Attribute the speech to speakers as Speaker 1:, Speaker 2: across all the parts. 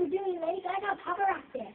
Speaker 1: I'm doing late. I got paparazzi.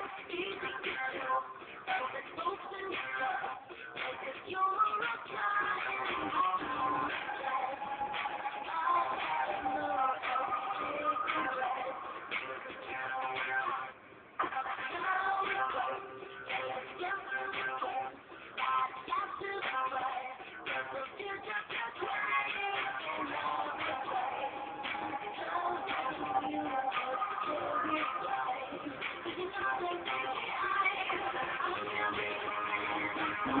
Speaker 2: Thank you. Thank you.